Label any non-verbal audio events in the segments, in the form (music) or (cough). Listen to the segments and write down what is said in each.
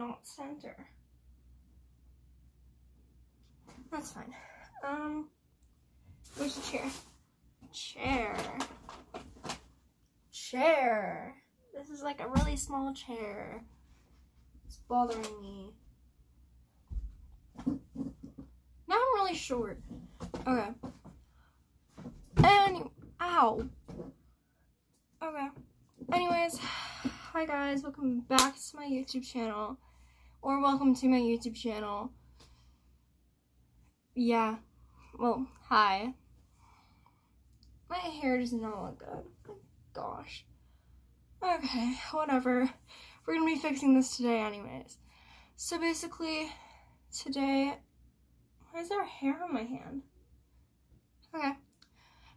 not center. That's fine. Um, where's the chair? Chair. Chair. This is like a really small chair. It's bothering me. Now I'm really short. Okay. And ow. Okay. Anyways, (sighs) hi guys, welcome back to my YouTube channel. Or welcome to my YouTube channel. Yeah. Well, hi. My hair does not look good. Gosh. Okay, whatever. We're gonna be fixing this today anyways. So basically, today, why is there hair on my hand? Okay.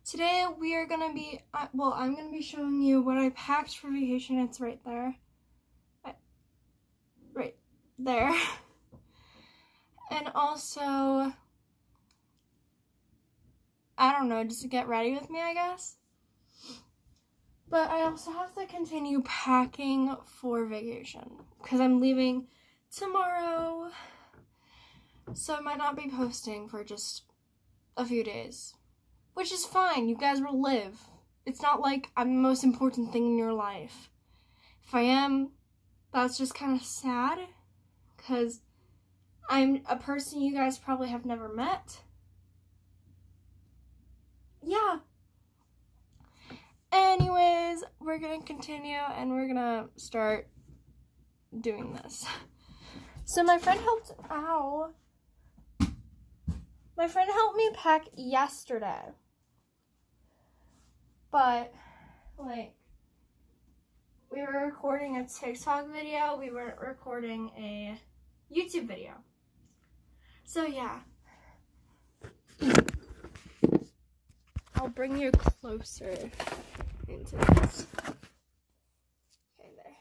Today we are gonna be, uh, well, I'm gonna be showing you what I packed for vacation. It's right there. There. (laughs) and also, I don't know, just get ready with me, I guess. But I also have to continue packing for vacation because I'm leaving tomorrow. So I might not be posting for just a few days. Which is fine, you guys will live. It's not like I'm the most important thing in your life. If I am, that's just kind of sad because I'm a person you guys probably have never met. Yeah. Anyways, we're gonna continue and we're gonna start doing this. So my friend helped, ow. My friend helped me pack yesterday. But, like, we were recording a TikTok video, we weren't recording a YouTube video. So, yeah. I'll bring you closer into this. Okay, there.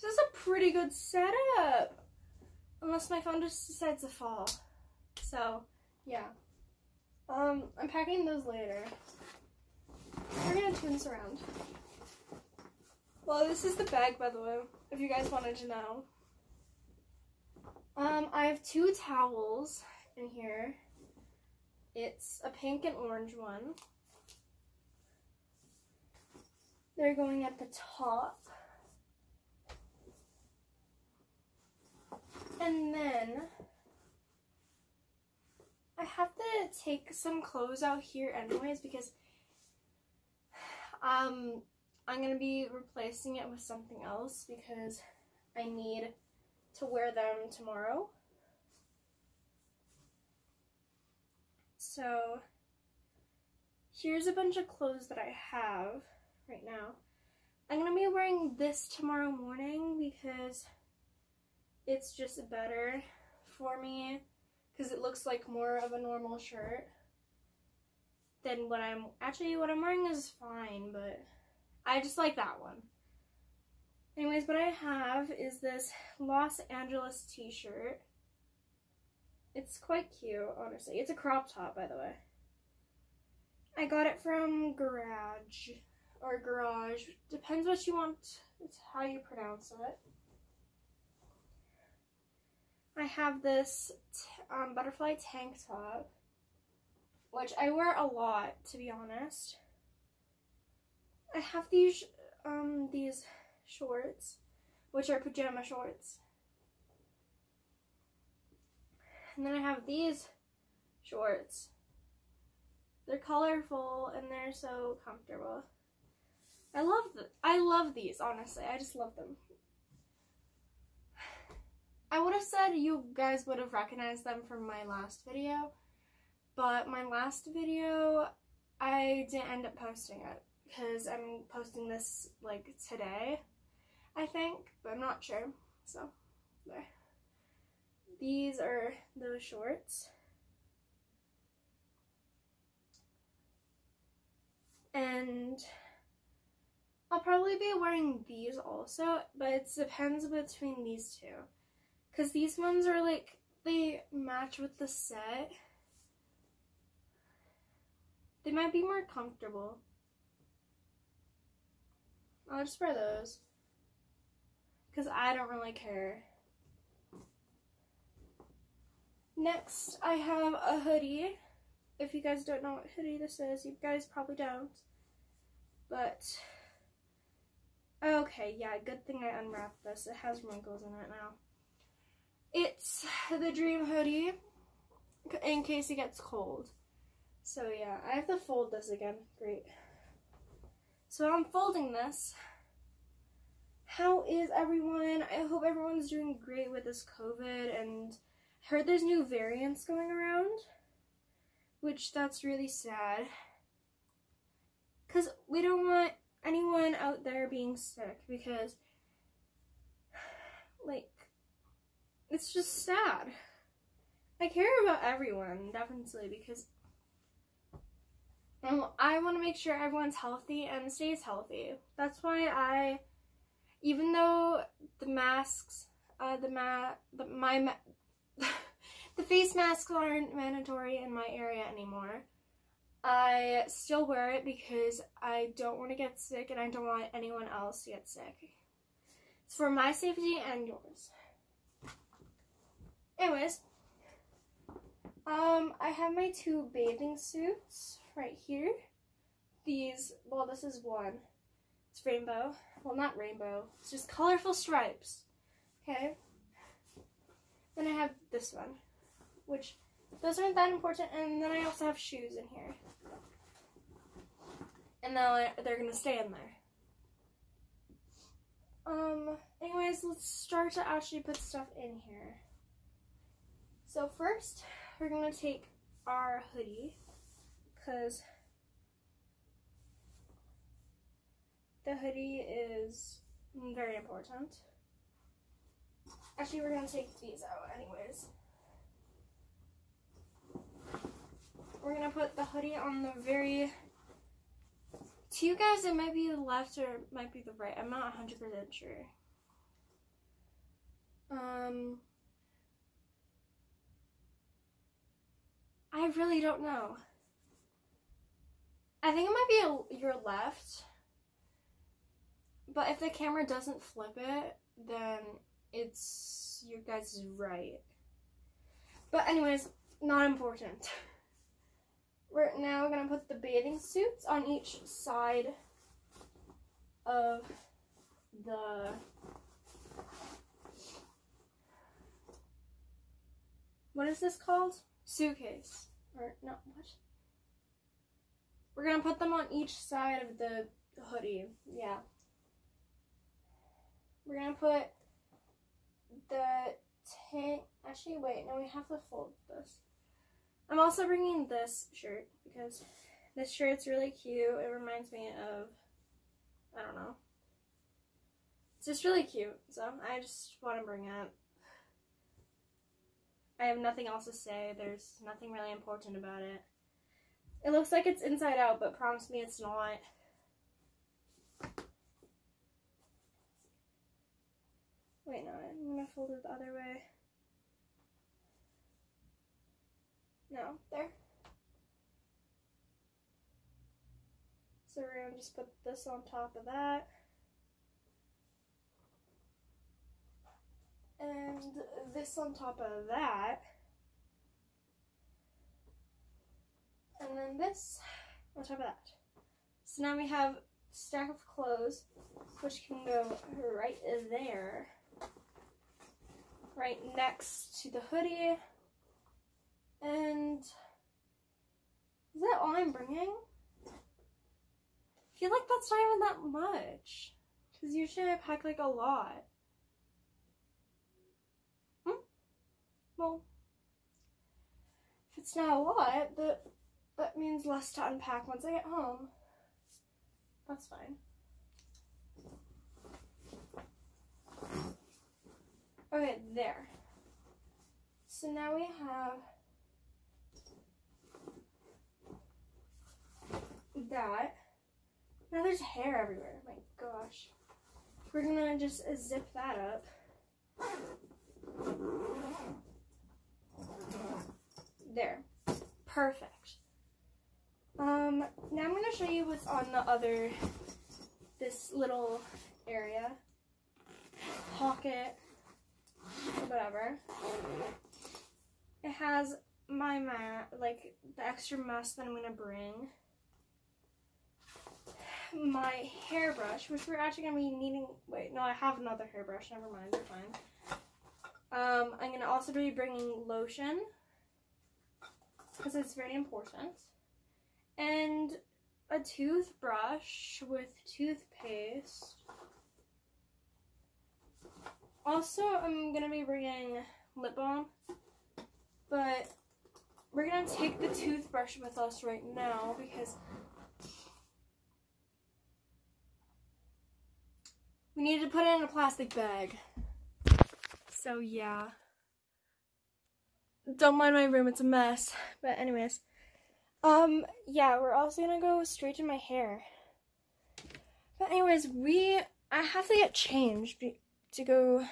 This is a pretty good setup. Unless my phone just decides to fall. So, yeah. Um, I'm packing those later. We're gonna turn this around. Well, this is the bag, by the way, if you guys wanted to know. Um, I have two towels in here. It's a pink and orange one. They're going at the top. And then I have to take some clothes out here anyways because um I'm going to be replacing it with something else because I need to wear them tomorrow. So here's a bunch of clothes that I have right now. I'm going to be wearing this tomorrow morning because it's just better for me because it looks like more of a normal shirt than what I'm actually what I'm wearing is fine but I just like that one anyways what I have is this Los Angeles t-shirt. It's quite cute honestly. It's a crop top by the way. I got it from Garage or Garage. Depends what you want. It's how you pronounce it. I have this um, butterfly tank top, which I wear a lot, to be honest. I have these um, these shorts, which are pajama shorts. And then I have these shorts. They're colorful and they're so comfortable. I love the I love these, honestly. I just love them. I would have said you guys would have recognized them from my last video, but my last video, I didn't end up posting it because I'm posting this like today, I'm not sure. So, there. These are those shorts. And I'll probably be wearing these also, but it depends between these two. Because these ones are like, they match with the set. They might be more comfortable. I'll just wear those. Because I don't really care. Next, I have a hoodie. If you guys don't know what hoodie this is, you guys probably don't. But, okay, yeah, good thing I unwrapped this. It has wrinkles in it now. It's the Dream hoodie in case it gets cold. So yeah, I have to fold this again. Great. So I'm folding this. How is everyone? I hope everyone's doing great with this COVID and I heard there's new variants going around, which that's really sad. Cuz we don't want anyone out there being sick because (sighs) like it's just sad. I care about everyone, definitely, because I want to make sure everyone's healthy and stays healthy. That's why I, even though the masks, uh, the ma, the my ma- (laughs) the face masks aren't mandatory in my area anymore. I still wear it because I don't want to get sick and I don't want anyone else to get sick. It's for my safety and yours. Anyways, um, I have my two bathing suits right here. These, well, this is one. It's rainbow. Well, not rainbow. It's just colorful stripes. Okay. Then I have this one, which those aren't that important. And then I also have shoes in here. And now they're gonna stay in there. Um, anyways, let's start to actually put stuff in here. So first, we're gonna take our hoodie because the hoodie is very important. Actually, we're gonna take these out anyways. We're gonna put the hoodie on the very, to you guys it might be the left or it might be the right, I'm not 100% sure. Um, I really don't know. I think it might be a, your left. But if the camera doesn't flip it, then it's your guys' right. But anyways, not important. (laughs) We're now gonna put the bathing suits on each side of the what is this called? Suitcase. Or no, what? We're gonna put them on each side of the hoodie. Yeah. We're gonna put the tank. Actually, wait. No, we have to fold this. I'm also bringing this shirt because this shirt's really cute. It reminds me of, I don't know. It's just really cute. So I just want to bring it. I have nothing else to say. There's nothing really important about it. It looks like it's inside out, but promise me it's not. Wait, no, I'm gonna fold it the other way. No, there. So we're gonna just put this on top of that. And this on top of that. and then this on top of that. So now we have stack of clothes, which can go right there, right next to the hoodie. And is that all I'm bringing? I feel like that's not even that much. Because usually I pack like a lot. Hmm? Well, if it's not a lot, but that means less to unpack once I get home. That's fine. There. So now we have that. Now there's hair everywhere. My gosh. We're gonna just zip that up. There. Perfect. Um, now I'm going to show you what's on the other, this little area. pocket, whatever. It has my mat, like the extra mess that I'm gonna bring. My hairbrush, which we're actually gonna be needing. Wait, no, I have another hairbrush. Never mind, we're fine. Um, I'm gonna also be bringing lotion because it's very important, and a toothbrush with toothpaste. Also, I'm gonna be bringing lip balm, but we're gonna take the toothbrush with us right now because we need to put it in a plastic bag. So yeah. Don't mind my room, it's a mess. But anyways. Um, yeah, we're also gonna go straighten my hair. But anyways, we I have to get changed to go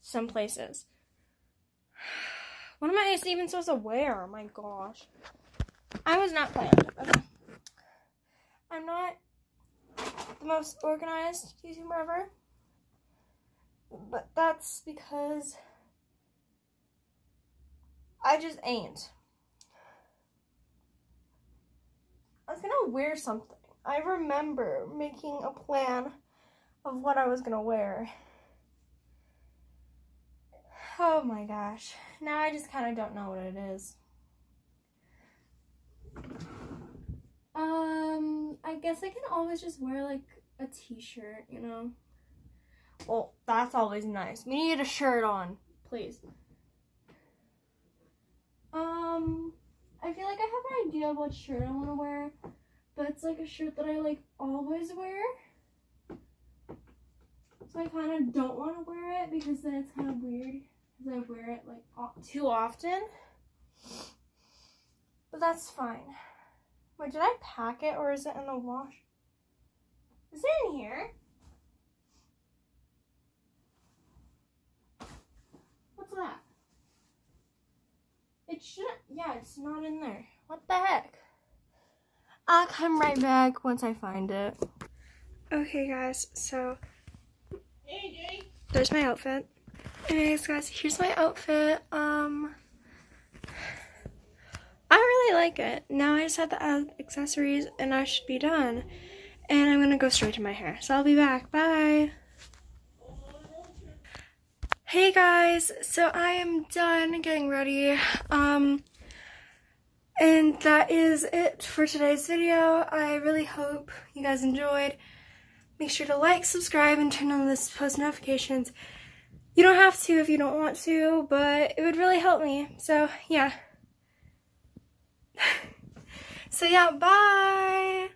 some places. What am I even supposed to wear? Oh my gosh. I was not planned. Okay. I'm not the most organized YouTuber ever. But that's because I just ain't. I was gonna wear something. I remember making a plan of what I was gonna wear. Oh my gosh. Now I just kind of don't know what it is. Um, I guess I can always just wear like a t-shirt, you know? Well, that's always nice. We need a shirt on, please. Um, I feel like I have an idea of what shirt I want to wear, but it's like a shirt that I like always wear. So I kind of don't want to wear it because then it's kind of weird because I wear it like too often. But that's fine. Wait, did I pack it or is it in the wash? Is it in here? What's that? It shouldn't, yeah, it's not in there. What the heck? I'll come right back once I find it. Okay, guys, so. There's my outfit. Anyways, guys, here's my outfit. Um, I really like it. Now I just have to add accessories and I should be done. And I'm gonna go straight to my hair. So I'll be back. Bye. Hey guys, so I am done getting ready. Um, and that is it for today's video. I really hope you guys enjoyed. Make sure to like, subscribe, and turn on the post notifications. You don't have to if you don't want to, but it would really help me. So, yeah. (laughs) so, yeah, bye!